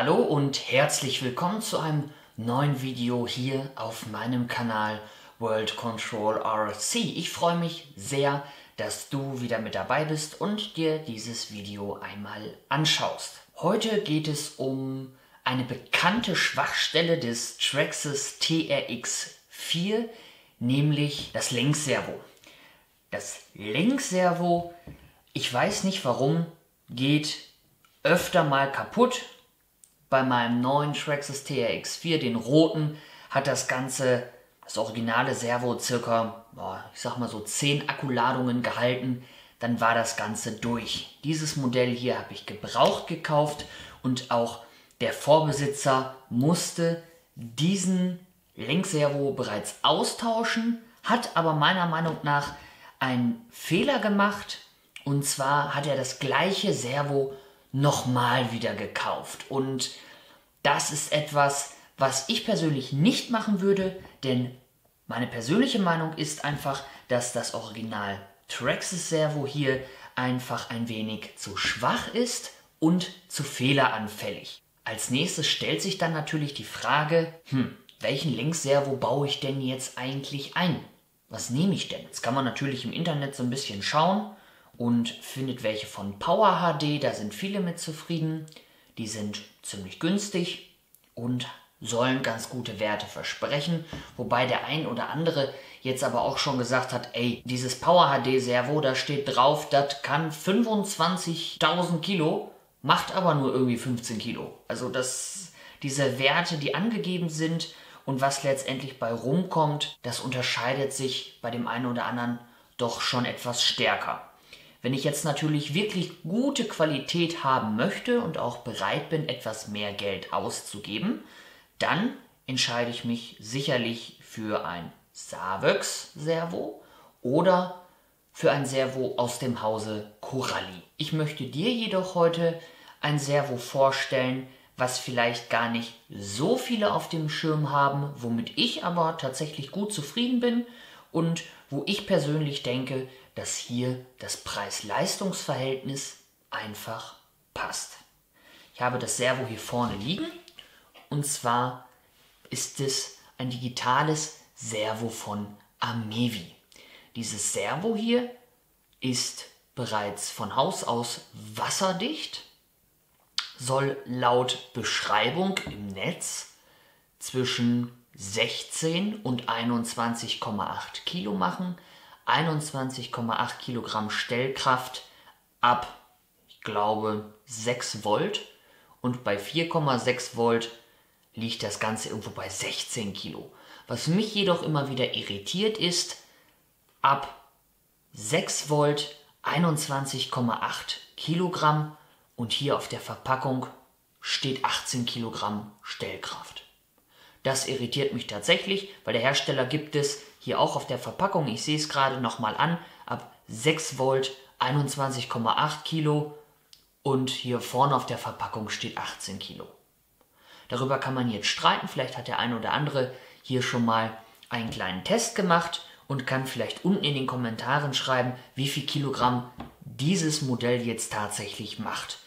Hallo und herzlich willkommen zu einem neuen Video hier auf meinem Kanal World Control RC. Ich freue mich sehr, dass du wieder mit dabei bist und dir dieses Video einmal anschaust. Heute geht es um eine bekannte Schwachstelle des Traxxas TRX 4, nämlich das Lenkservo. Das Lenkservo, ich weiß nicht warum, geht öfter mal kaputt bei meinem neuen Traxxas TRX4, den roten, hat das Ganze, das originale Servo, circa, ich sag mal so 10 Akkuladungen gehalten. Dann war das Ganze durch. Dieses Modell hier habe ich gebraucht gekauft und auch der Vorbesitzer musste diesen Lenkservo bereits austauschen, hat aber meiner Meinung nach einen Fehler gemacht. Und zwar hat er das gleiche Servo nochmal wieder gekauft. Und das ist etwas, was ich persönlich nicht machen würde, denn meine persönliche Meinung ist einfach, dass das Original Traxxas Servo hier einfach ein wenig zu schwach ist und zu fehleranfällig. Als nächstes stellt sich dann natürlich die Frage, hm, welchen Lenkservo baue ich denn jetzt eigentlich ein? Was nehme ich denn? Jetzt kann man natürlich im Internet so ein bisschen schauen und findet welche von Power HD, da sind viele mit zufrieden. Die sind ziemlich günstig und sollen ganz gute Werte versprechen, wobei der ein oder andere jetzt aber auch schon gesagt hat, ey, dieses Power HD Servo, da steht drauf, das kann 25.000 Kilo, macht aber nur irgendwie 15 Kilo. Also das, diese Werte, die angegeben sind und was letztendlich bei rumkommt, das unterscheidet sich bei dem einen oder anderen doch schon etwas stärker. Wenn ich jetzt natürlich wirklich gute Qualität haben möchte und auch bereit bin, etwas mehr Geld auszugeben, dann entscheide ich mich sicherlich für ein Savex Servo oder für ein Servo aus dem Hause Coralli. Ich möchte dir jedoch heute ein Servo vorstellen, was vielleicht gar nicht so viele auf dem Schirm haben, womit ich aber tatsächlich gut zufrieden bin und wo ich persönlich denke, dass hier das Preis-Leistungs-Verhältnis einfach passt. Ich habe das Servo hier vorne liegen und zwar ist es ein digitales Servo von Amevi. Dieses Servo hier ist bereits von Haus aus wasserdicht, soll laut Beschreibung im Netz zwischen 16 und 21,8 Kilo machen, 21,8 Kilogramm Stellkraft ab, ich glaube, 6 Volt und bei 4,6 Volt liegt das Ganze irgendwo bei 16 Kilo. Was mich jedoch immer wieder irritiert ist, ab 6 Volt 21,8 Kilogramm und hier auf der Verpackung steht 18 Kilogramm Stellkraft. Das irritiert mich tatsächlich, weil der Hersteller gibt es hier auch auf der Verpackung, ich sehe es gerade nochmal an, ab 6 Volt 21,8 Kilo und hier vorne auf der Verpackung steht 18 Kilo. Darüber kann man jetzt streiten, vielleicht hat der eine oder andere hier schon mal einen kleinen Test gemacht und kann vielleicht unten in den Kommentaren schreiben, wie viel Kilogramm dieses Modell jetzt tatsächlich macht.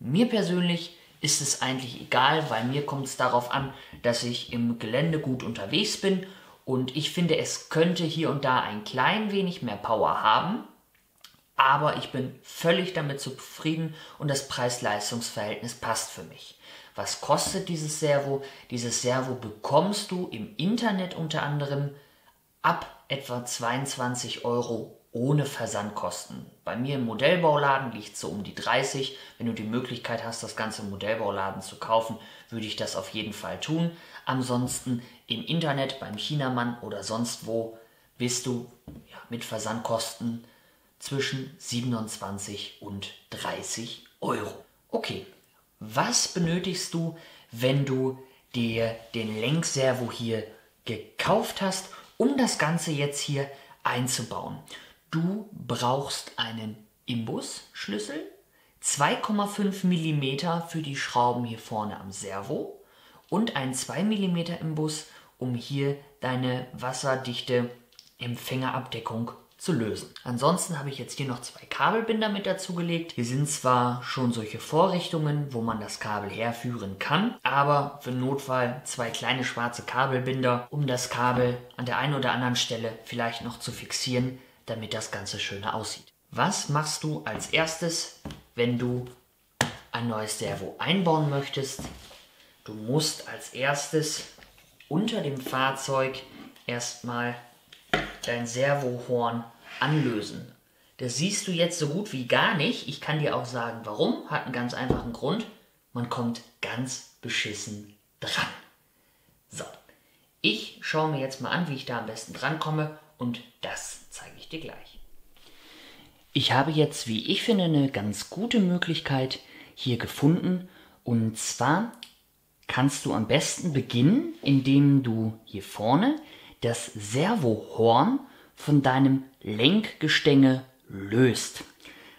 Mir persönlich ist es eigentlich egal, weil mir kommt es darauf an, dass ich im Gelände gut unterwegs bin und ich finde, es könnte hier und da ein klein wenig mehr Power haben, aber ich bin völlig damit zufrieden und das Preis-Leistungs-Verhältnis passt für mich. Was kostet dieses Servo? Dieses Servo bekommst du im Internet unter anderem ab etwa 22 Euro ohne Versandkosten. Bei mir im Modellbauladen liegt so um die 30. Wenn du die Möglichkeit hast, das Ganze Modellbauladen zu kaufen, würde ich das auf jeden Fall tun. Ansonsten im Internet, beim Chinamann oder sonst wo bist du ja, mit Versandkosten zwischen 27 und 30 Euro. Okay, was benötigst du, wenn du dir den Lenkservo hier gekauft hast, um das Ganze jetzt hier einzubauen? Du brauchst einen Imbusschlüssel, 2,5 mm für die Schrauben hier vorne am Servo und einen 2 mm Imbus, um hier deine wasserdichte Empfängerabdeckung zu lösen. Ansonsten habe ich jetzt hier noch zwei Kabelbinder mit dazu gelegt. Hier sind zwar schon solche Vorrichtungen, wo man das Kabel herführen kann, aber für Notfall zwei kleine schwarze Kabelbinder, um das Kabel an der einen oder anderen Stelle vielleicht noch zu fixieren, damit das Ganze schöner aussieht. Was machst du als erstes, wenn du ein neues Servo einbauen möchtest? Du musst als erstes unter dem Fahrzeug erstmal dein Servohorn anlösen. Das siehst du jetzt so gut wie gar nicht. Ich kann dir auch sagen, warum. Hat einen ganz einfachen Grund. Man kommt ganz beschissen dran. So, ich schaue mir jetzt mal an, wie ich da am besten drankomme und das zeige ich dir gleich. Ich habe jetzt, wie ich finde, eine ganz gute Möglichkeit hier gefunden. Und zwar kannst du am besten beginnen, indem du hier vorne das Servohorn von deinem Lenkgestänge löst.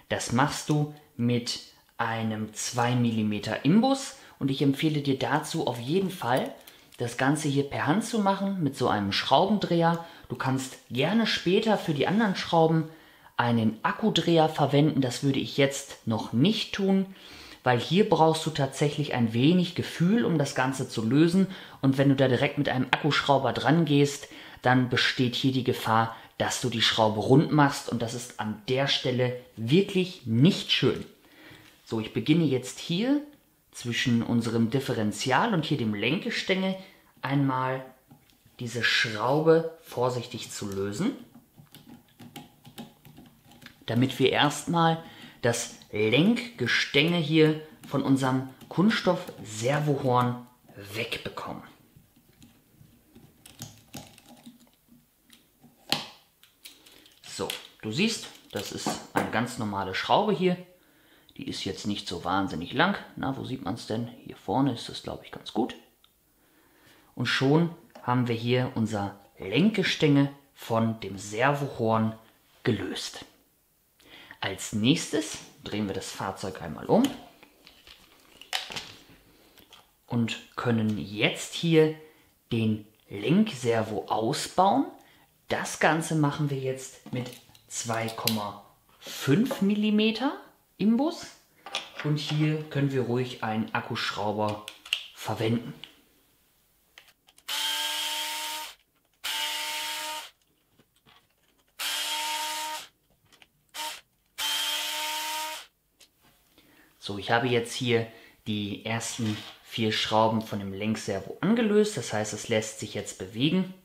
Das machst du mit einem 2 mm Imbus und ich empfehle dir dazu auf jeden Fall das Ganze hier per Hand zu machen mit so einem Schraubendreher. Du kannst gerne später für die anderen Schrauben einen Akkudreher verwenden. Das würde ich jetzt noch nicht tun, weil hier brauchst du tatsächlich ein wenig Gefühl, um das Ganze zu lösen. Und wenn du da direkt mit einem Akkuschrauber dran gehst, dann besteht hier die Gefahr, dass du die Schraube rund machst und das ist an der Stelle wirklich nicht schön. So, ich beginne jetzt hier zwischen unserem Differential und hier dem Lenkgestänge einmal diese Schraube vorsichtig zu lösen, damit wir erstmal das Lenkgestänge hier von unserem Kunststoff-Servohorn wegbekommen. So, du siehst, das ist eine ganz normale Schraube hier. Die ist jetzt nicht so wahnsinnig lang. Na, wo sieht man es denn? Hier vorne ist das, glaube ich, ganz gut. Und schon haben wir hier unser Lenkgestänge von dem Servohorn gelöst. Als nächstes drehen wir das Fahrzeug einmal um und können jetzt hier den Lenkservo ausbauen. Das Ganze machen wir jetzt mit 2,5 mm Imbus und hier können wir ruhig einen Akkuschrauber verwenden. So, ich habe jetzt hier die ersten vier Schrauben von dem Lenkservo angelöst. Das heißt, es lässt sich jetzt bewegen.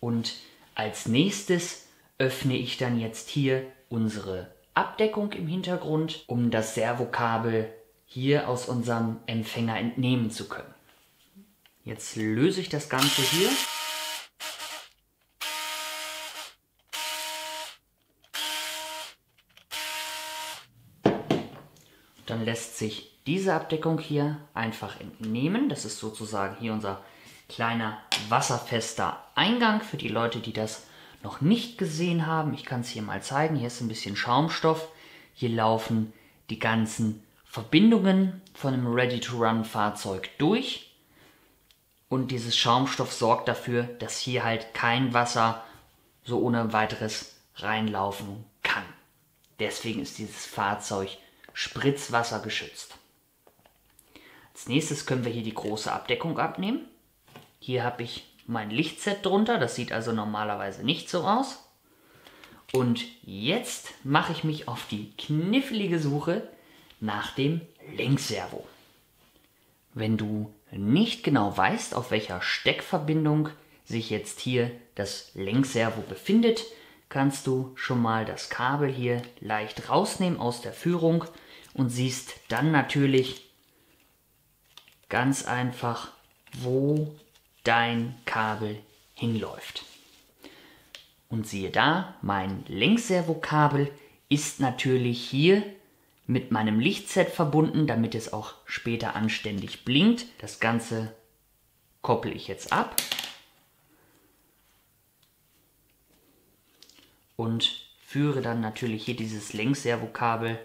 Und als nächstes öffne ich dann jetzt hier unsere Abdeckung im Hintergrund, um das Servokabel hier aus unserem Empfänger entnehmen zu können. Jetzt löse ich das Ganze hier. Dann lässt sich diese Abdeckung hier einfach entnehmen. Das ist sozusagen hier unser kleiner wasserfester Eingang für die Leute, die das noch nicht gesehen haben. Ich kann es hier mal zeigen. Hier ist ein bisschen Schaumstoff. Hier laufen die ganzen Verbindungen von einem Ready-to-Run-Fahrzeug durch. Und dieses Schaumstoff sorgt dafür, dass hier halt kein Wasser so ohne weiteres reinlaufen kann. Deswegen ist dieses Fahrzeug Spritzwasser geschützt. Als nächstes können wir hier die große Abdeckung abnehmen. Hier habe ich mein Lichtset drunter, das sieht also normalerweise nicht so aus. Und jetzt mache ich mich auf die knifflige Suche nach dem Lenkservo. Wenn du nicht genau weißt, auf welcher Steckverbindung sich jetzt hier das Lenkservo befindet, kannst du schon mal das Kabel hier leicht rausnehmen aus der Führung und siehst dann natürlich ganz einfach, wo dein Kabel hinläuft. Und siehe da, mein Lenkservokabel ist natürlich hier mit meinem Lichtset verbunden, damit es auch später anständig blinkt. Das Ganze koppel ich jetzt ab. und führe dann natürlich hier dieses Lenkservokabel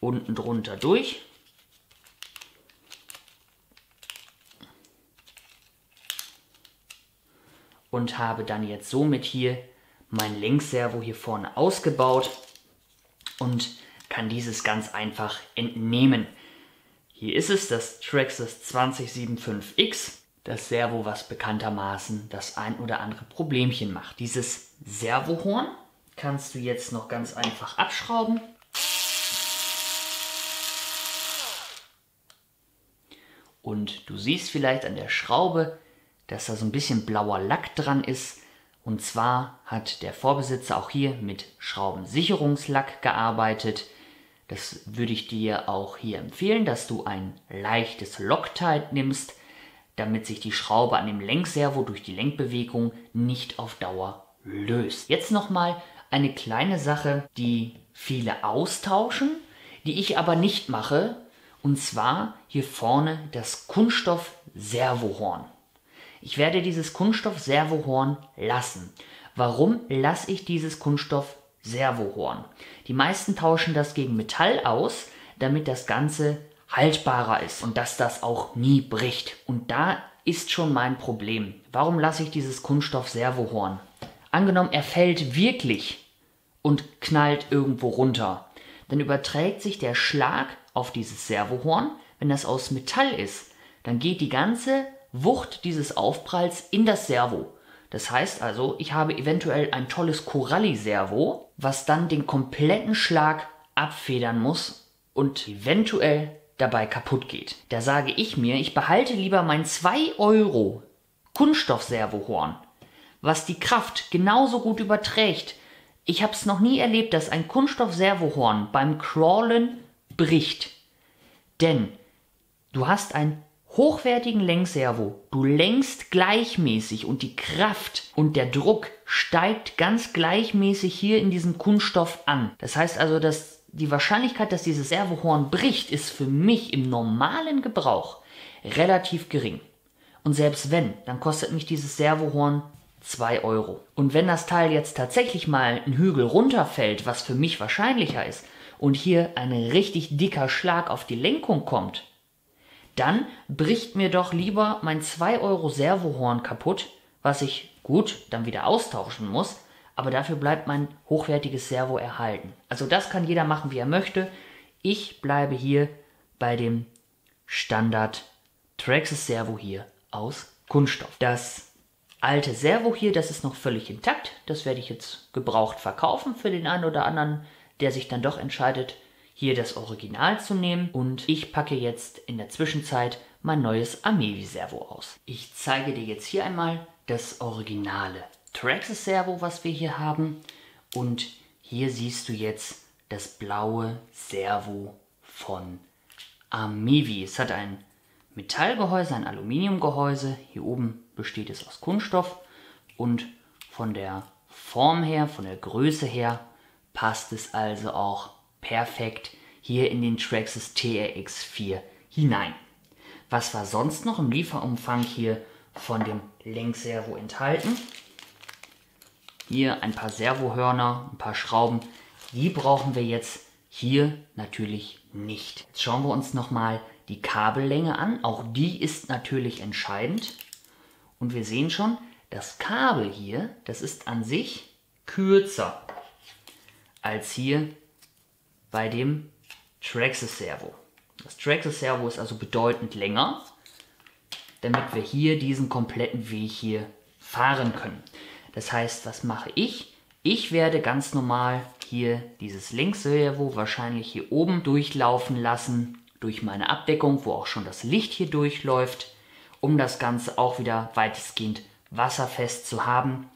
unten drunter durch. Und habe dann jetzt somit hier mein Lenkservo hier vorne ausgebaut und kann dieses ganz einfach entnehmen. Hier ist es, das Traxxas 2075X, das Servo, was bekanntermaßen das ein oder andere Problemchen macht. Dieses Servohorn kannst du jetzt noch ganz einfach abschrauben. Und du siehst vielleicht an der Schraube, dass da so ein bisschen blauer Lack dran ist. Und zwar hat der Vorbesitzer auch hier mit Schraubensicherungslack gearbeitet. Das würde ich dir auch hier empfehlen, dass du ein leichtes Loctite nimmst, damit sich die Schraube an dem Lenkservo durch die Lenkbewegung nicht auf Dauer löst. Jetzt nochmal eine kleine Sache, die viele austauschen, die ich aber nicht mache, und zwar hier vorne das Kunststoff-Servohorn. Ich werde dieses Kunststoff-Servohorn lassen. Warum lasse ich dieses Kunststoff-Servohorn? Die meisten tauschen das gegen Metall aus, damit das Ganze haltbarer ist und dass das auch nie bricht. Und da ist schon mein Problem. Warum lasse ich dieses Kunststoff-Servohorn? Angenommen, er fällt wirklich und knallt irgendwo runter. Dann überträgt sich der Schlag auf dieses Servohorn. Wenn das aus Metall ist, dann geht die ganze Wucht dieses Aufpralls in das Servo. Das heißt also, ich habe eventuell ein tolles Coralli-Servo, was dann den kompletten Schlag abfedern muss und eventuell dabei kaputt geht. Da sage ich mir, ich behalte lieber mein 2 Euro Kunststoff-Servohorn, was die Kraft genauso gut überträgt. Ich habe es noch nie erlebt, dass ein Kunststoff-Servohorn beim Crawlen bricht. Denn du hast einen hochwertigen Lenkservo. Du lenkst gleichmäßig und die Kraft und der Druck steigt ganz gleichmäßig hier in diesem Kunststoff an. Das heißt also, dass die Wahrscheinlichkeit, dass dieses Servohorn bricht, ist für mich im normalen Gebrauch relativ gering. Und selbst wenn, dann kostet mich dieses Servohorn 2 Euro. Und wenn das Teil jetzt tatsächlich mal einen Hügel runterfällt, was für mich wahrscheinlicher ist, und hier ein richtig dicker Schlag auf die Lenkung kommt, dann bricht mir doch lieber mein 2 Euro Servohorn kaputt, was ich gut dann wieder austauschen muss, aber dafür bleibt mein hochwertiges Servo erhalten. Also das kann jeder machen, wie er möchte. Ich bleibe hier bei dem Standard Traxxas Servo hier aus Kunststoff. Das alte Servo hier, das ist noch völlig intakt. Das werde ich jetzt gebraucht verkaufen für den einen oder anderen, der sich dann doch entscheidet, hier das Original zu nehmen. Und ich packe jetzt in der Zwischenzeit mein neues Amevi Servo aus. Ich zeige dir jetzt hier einmal das originale Traxxas Servo, was wir hier haben. Und hier siehst du jetzt das blaue Servo von Amevi. Es hat ein Metallgehäuse, ein Aluminiumgehäuse. Hier oben besteht es aus Kunststoff. Und von der Form her, von der Größe her, passt es also auch perfekt hier in den Traxxas TRX4 hinein. Was war sonst noch im Lieferumfang hier von dem Lenkservo enthalten? Hier ein paar Servohörner, ein paar Schrauben. Die brauchen wir jetzt hier natürlich nicht. Jetzt schauen wir uns nochmal die Kabellänge an. Auch die ist natürlich entscheidend. Und wir sehen schon, das Kabel hier, das ist an sich kürzer als hier bei dem Traxxas Servo. Das Traxxas Servo ist also bedeutend länger, damit wir hier diesen kompletten Weg hier fahren können. Das heißt, was mache ich? Ich werde ganz normal hier dieses Linkservo wahrscheinlich hier oben durchlaufen lassen, durch meine Abdeckung, wo auch schon das Licht hier durchläuft, um das Ganze auch wieder weitestgehend wasserfest zu haben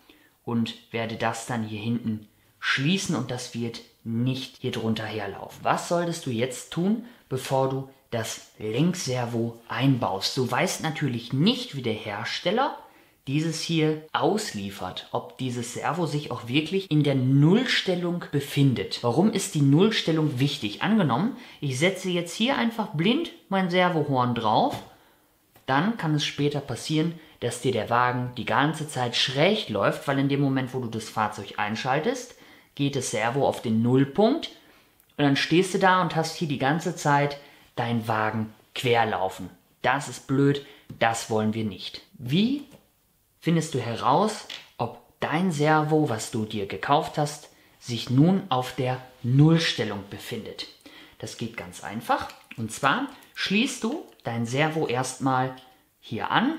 und werde das dann hier hinten schließen und das wird nicht hier drunter herlaufen. Was solltest du jetzt tun, bevor du das Lenkservo einbaust? Du weißt natürlich nicht, wie der Hersteller dieses hier ausliefert, ob dieses Servo sich auch wirklich in der Nullstellung befindet. Warum ist die Nullstellung wichtig? Angenommen, ich setze jetzt hier einfach blind mein Servohorn drauf, dann kann es später passieren, dass dir der Wagen die ganze Zeit schräg läuft, weil in dem Moment, wo du das Fahrzeug einschaltest, geht das Servo auf den Nullpunkt und dann stehst du da und hast hier die ganze Zeit deinen Wagen querlaufen. Das ist blöd, das wollen wir nicht. Wie findest du heraus, ob dein Servo, was du dir gekauft hast, sich nun auf der Nullstellung befindet. Das geht ganz einfach. Und zwar schließt du dein Servo erstmal hier an.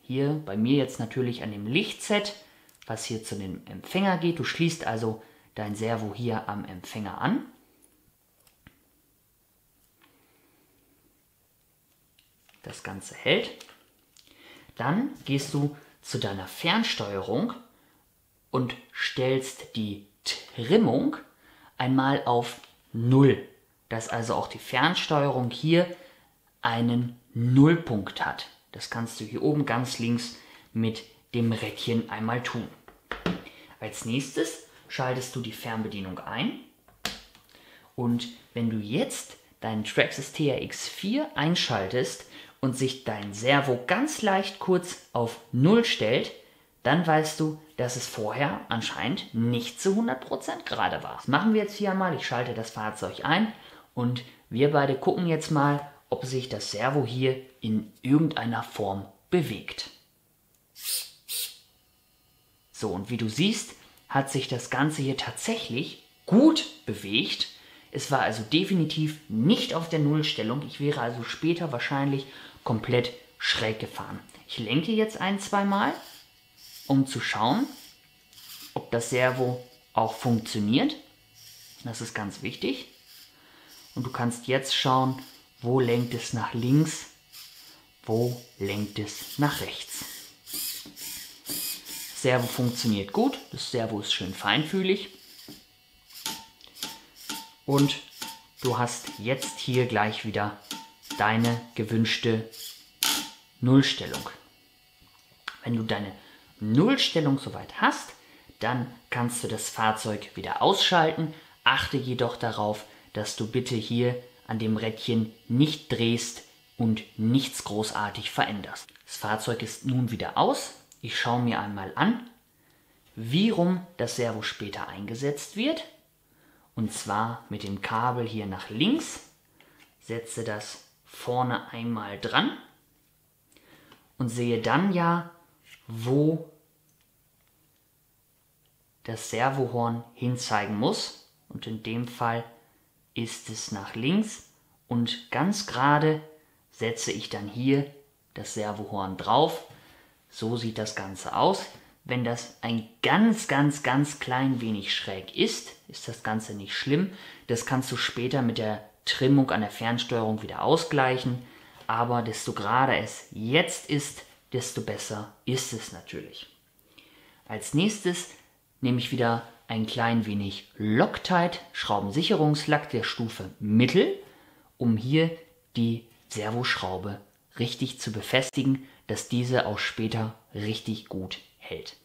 Hier bei mir jetzt natürlich an dem Lichtset, was hier zu dem Empfänger geht. Du schließt also dein Servo hier am Empfänger an. Das Ganze hält. Dann gehst du zu deiner Fernsteuerung und stellst die Trimmung einmal auf 0. Dass also auch die Fernsteuerung hier einen Nullpunkt hat. Das kannst du hier oben ganz links mit dem Rädchen einmal tun. Als nächstes schaltest du die Fernbedienung ein und wenn du jetzt deinen Traxxas TRX4 einschaltest und sich dein Servo ganz leicht kurz auf 0 stellt, dann weißt du, dass es vorher anscheinend nicht zu 100% gerade war. Das machen wir jetzt hier einmal. Ich schalte das Fahrzeug ein und wir beide gucken jetzt mal, ob sich das Servo hier in irgendeiner Form bewegt. So, und wie du siehst, hat sich das Ganze hier tatsächlich gut bewegt. Es war also definitiv nicht auf der Nullstellung. Ich wäre also später wahrscheinlich komplett schräg gefahren. Ich lenke jetzt ein, zweimal um zu schauen, ob das Servo auch funktioniert. Das ist ganz wichtig. Und du kannst jetzt schauen, wo lenkt es nach links, wo lenkt es nach rechts. Servo funktioniert gut, das Servo ist schön feinfühlig. Und du hast jetzt hier gleich wieder deine gewünschte Nullstellung. Wenn du deine Nullstellung soweit hast, dann kannst du das Fahrzeug wieder ausschalten. Achte jedoch darauf, dass du bitte hier an dem Rädchen nicht drehst und nichts großartig veränderst. Das Fahrzeug ist nun wieder aus. Ich schaue mir einmal an, wie rum das Servo später eingesetzt wird. Und zwar mit dem Kabel hier nach links. Setze das vorne einmal dran und sehe dann ja, wo das Servohorn hinzeigen muss. Und in dem Fall ist es nach links und ganz gerade setze ich dann hier das Servohorn drauf. So sieht das Ganze aus. Wenn das ein ganz, ganz, ganz klein wenig schräg ist, ist das Ganze nicht schlimm. Das kannst du später mit der Trimmung an der Fernsteuerung wieder ausgleichen. Aber desto gerade es jetzt ist, desto besser ist es natürlich. Als nächstes nehme ich wieder ein klein wenig Loctite Schraubensicherungslack der Stufe Mittel, um hier die Servoschraube richtig zu befestigen, dass diese auch später richtig gut hält.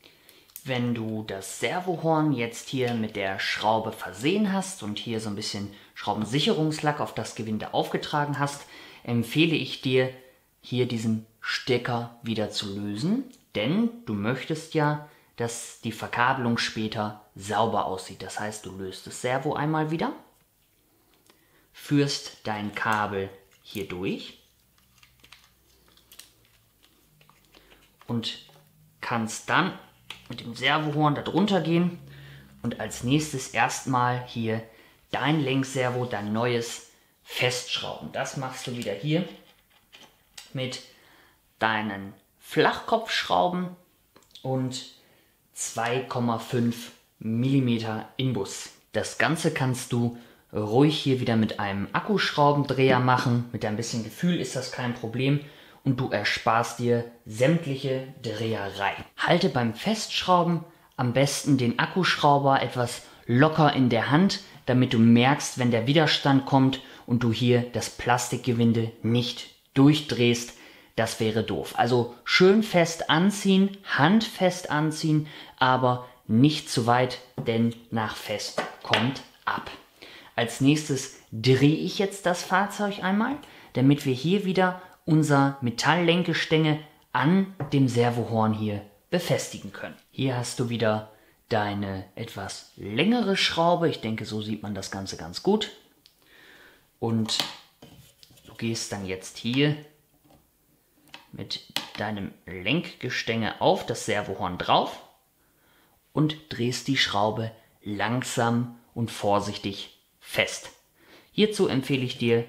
Wenn du das Servohorn jetzt hier mit der Schraube versehen hast und hier so ein bisschen Schraubensicherungslack auf das Gewinde aufgetragen hast, empfehle ich dir, hier diesen Stecker wieder zu lösen, denn du möchtest ja dass die Verkabelung später sauber aussieht. Das heißt, du löst das Servo einmal wieder, führst dein Kabel hier durch und kannst dann mit dem Servohorn darunter gehen und als nächstes erstmal hier dein Lenkservo, dein neues festschrauben. Das machst du wieder hier mit deinen Flachkopfschrauben und 2,5 mm Inbus. Das Ganze kannst du ruhig hier wieder mit einem Akkuschraubendreher machen. Mit ein bisschen Gefühl ist das kein Problem und du ersparst dir sämtliche Dreherei. Halte beim Festschrauben am besten den Akkuschrauber etwas locker in der Hand, damit du merkst, wenn der Widerstand kommt und du hier das Plastikgewinde nicht durchdrehst, das wäre doof. Also schön fest anziehen, handfest anziehen, aber nicht zu weit, denn nach fest kommt ab. Als nächstes drehe ich jetzt das Fahrzeug einmal, damit wir hier wieder unser Metalllenkgestänge an dem Servohorn hier befestigen können. Hier hast du wieder deine etwas längere Schraube. Ich denke, so sieht man das Ganze ganz gut. Und du gehst dann jetzt hier mit deinem Lenkgestänge auf das Servohorn drauf und drehst die Schraube langsam und vorsichtig fest. Hierzu empfehle ich dir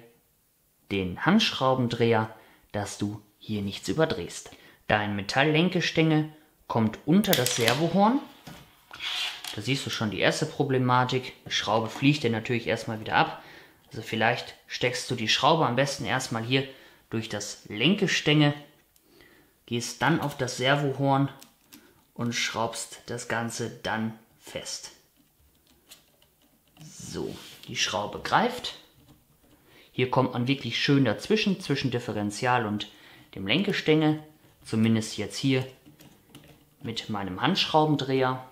den Handschraubendreher, dass du hier nichts überdrehst. Dein Metalllenkestänge kommt unter das Servohorn. Da siehst du schon die erste Problematik. Die Schraube fliegt dir natürlich erstmal wieder ab. Also vielleicht steckst du die Schraube am besten erstmal hier durch das Lenkestänge, gehst dann auf das Servohorn und schraubst das Ganze dann fest. So, die Schraube greift. Hier kommt man wirklich schön dazwischen, zwischen Differential und dem Lenkestänge. Zumindest jetzt hier mit meinem Handschraubendreher.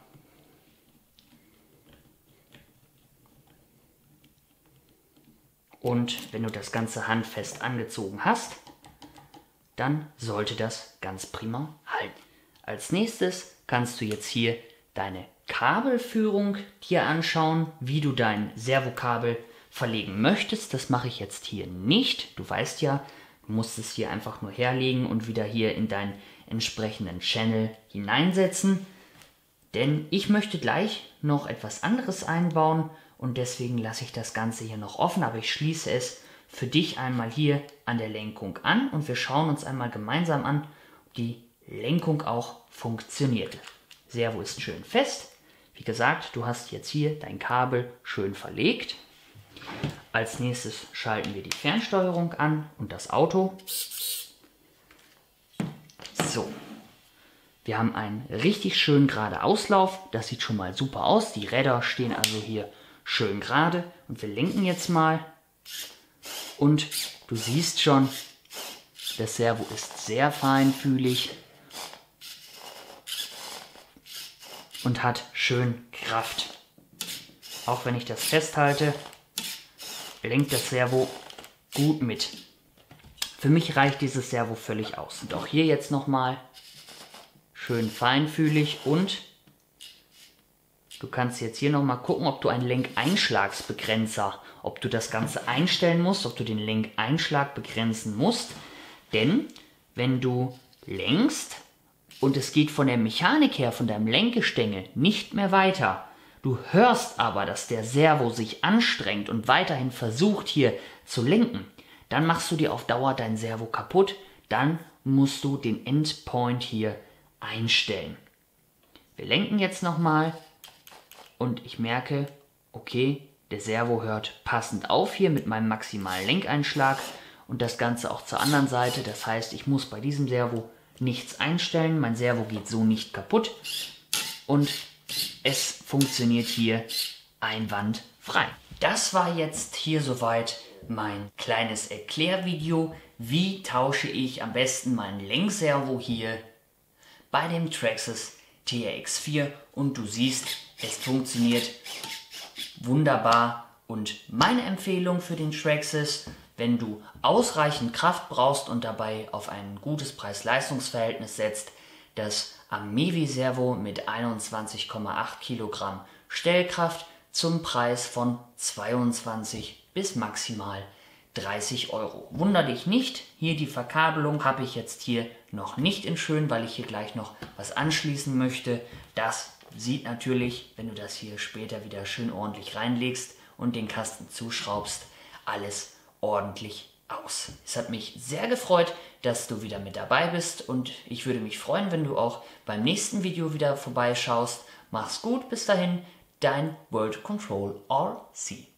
Und wenn du das Ganze handfest angezogen hast, dann sollte das ganz prima halten. Als nächstes kannst du jetzt hier deine Kabelführung dir anschauen, wie du dein Servokabel verlegen möchtest. Das mache ich jetzt hier nicht. Du weißt ja, du musst es hier einfach nur herlegen und wieder hier in deinen entsprechenden Channel hineinsetzen. Denn ich möchte gleich noch etwas anderes einbauen und deswegen lasse ich das Ganze hier noch offen, aber ich schließe es für dich einmal hier an der Lenkung an und wir schauen uns einmal gemeinsam an, ob die Lenkung auch funktioniert. Servo ist schön fest. Wie gesagt, du hast jetzt hier dein Kabel schön verlegt. Als nächstes schalten wir die Fernsteuerung an und das Auto. So, wir haben einen richtig schön gerade Auslauf. Das sieht schon mal super aus. Die Räder stehen also hier schön gerade. Und wir lenken jetzt mal. Und du siehst schon, das Servo ist sehr feinfühlig. und hat schön Kraft. Auch wenn ich das festhalte, lenkt das Servo gut mit. Für mich reicht dieses Servo völlig aus. Und auch hier jetzt nochmal schön feinfühlig und du kannst jetzt hier nochmal gucken, ob du einen Lenkeinschlagsbegrenzer, ob du das Ganze einstellen musst, ob du den Lenkeinschlag begrenzen musst. Denn wenn du lenkst, und es geht von der Mechanik her, von deinem Lenkgestänge nicht mehr weiter. Du hörst aber, dass der Servo sich anstrengt und weiterhin versucht hier zu lenken. Dann machst du dir auf Dauer dein Servo kaputt. Dann musst du den Endpoint hier einstellen. Wir lenken jetzt nochmal und ich merke, okay, der Servo hört passend auf hier mit meinem maximalen Lenkeinschlag und das Ganze auch zur anderen Seite. Das heißt, ich muss bei diesem Servo nichts einstellen. Mein Servo geht so nicht kaputt. Und es funktioniert hier einwandfrei. Das war jetzt hier soweit mein kleines Erklärvideo. Wie tausche ich am besten mein Lenkservo hier bei dem Traxxas TRX4 und du siehst, es funktioniert wunderbar und meine Empfehlung für den Traxxas wenn du ausreichend Kraft brauchst und dabei auf ein gutes Preis-Leistungs-Verhältnis setzt, das Amevi Servo mit 21,8 Kilogramm Stellkraft zum Preis von 22 bis maximal 30 Euro. Wunder dich nicht, hier die Verkabelung habe ich jetzt hier noch nicht in schön, weil ich hier gleich noch was anschließen möchte. Das sieht natürlich, wenn du das hier später wieder schön ordentlich reinlegst und den Kasten zuschraubst, alles ordentlich aus. Es hat mich sehr gefreut, dass du wieder mit dabei bist und ich würde mich freuen, wenn du auch beim nächsten Video wieder vorbeischaust. Mach's gut, bis dahin, dein World Control RC.